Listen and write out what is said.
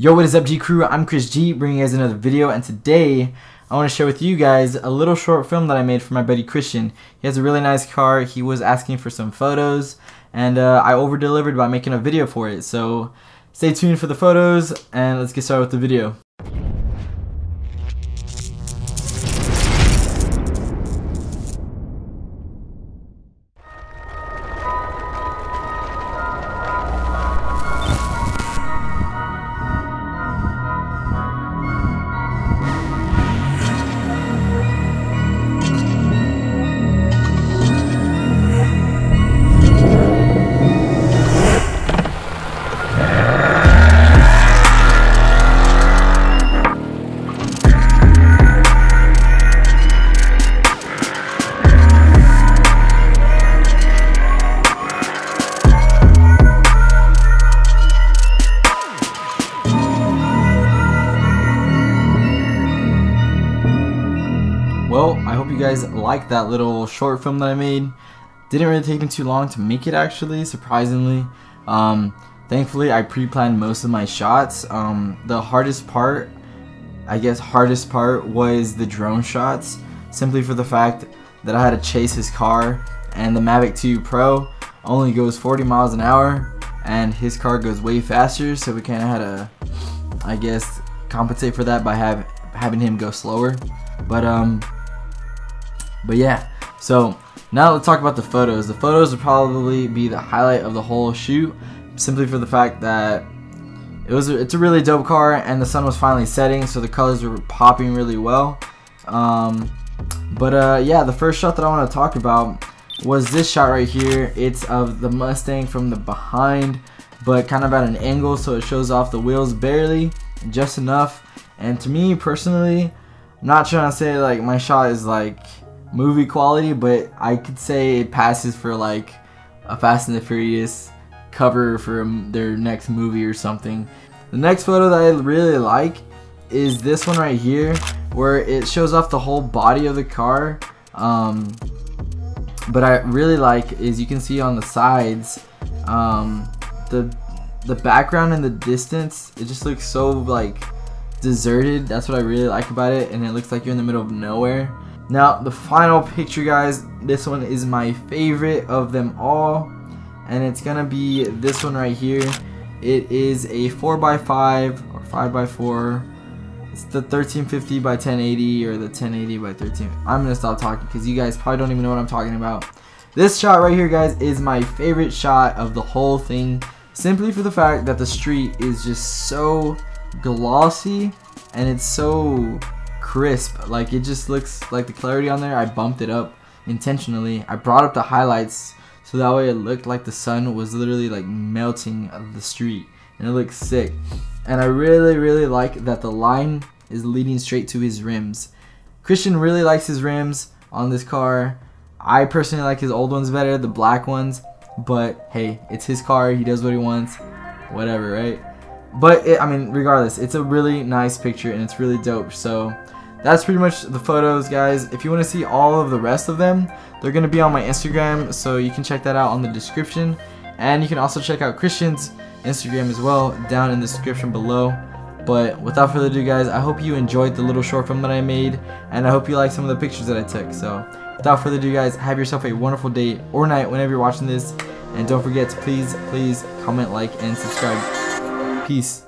Yo, what is up G Crew? I'm Chris G, bringing you guys another video, and today I want to share with you guys a little short film that I made for my buddy Christian. He has a really nice car, he was asking for some photos, and uh, I over-delivered by making a video for it. So stay tuned for the photos, and let's get started with the video. Well, I hope you guys liked that little short film that I made. Didn't really take me too long to make it actually, surprisingly. Um, thankfully, I pre-planned most of my shots. Um, the hardest part, I guess hardest part was the drone shots, simply for the fact that I had to chase his car and the Mavic 2 Pro only goes 40 miles an hour and his car goes way faster so we kind of had to I guess compensate for that by have, having him go slower but um but yeah, so now let's talk about the photos. The photos would probably be the highlight of the whole shoot, simply for the fact that it was a, it's a really dope car, and the sun was finally setting, so the colors were popping really well. Um, but uh, yeah, the first shot that I want to talk about was this shot right here. It's of the Mustang from the behind, but kind of at an angle, so it shows off the wheels barely, just enough. And to me personally, I'm not trying to say like my shot is like movie quality, but I could say it passes for like a Fast and the Furious cover for their next movie or something. The next photo that I really like is this one right here, where it shows off the whole body of the car. Um, but I really like is you can see on the sides, um, the the background in the distance. It just looks so like deserted. That's what I really like about it, and it looks like you're in the middle of nowhere. Now, the final picture, guys, this one is my favorite of them all, and it's gonna be this one right here. It is a 4x5 or 5x4. It's the 1350 by 1080 or the 1080 by 13. I'm gonna stop talking because you guys probably don't even know what I'm talking about. This shot right here, guys, is my favorite shot of the whole thing, simply for the fact that the street is just so glossy and it's so crisp. Like it just looks like the clarity on there. I bumped it up intentionally. I brought up the highlights so that way it looked like the sun was literally like melting the street and it looks sick. And I really really like that the line is leading straight to his rims. Christian really likes his rims on this car. I personally like his old ones better, the black ones. But hey, it's his car. He does what he wants. Whatever, right? But it, I mean, regardless, it's a really nice picture and it's really dope. So that's pretty much the photos guys. If you want to see all of the rest of them they're to be on my Instagram so you can check that out on the description. And you can also check out Christian's Instagram as well down in the description below. But without further ado guys I hope you enjoyed the little short film that I made and I hope you like some of the pictures that I took. So without further ado guys have yourself a wonderful day or night whenever you're watching this. And don't forget to please please comment like and subscribe. Peace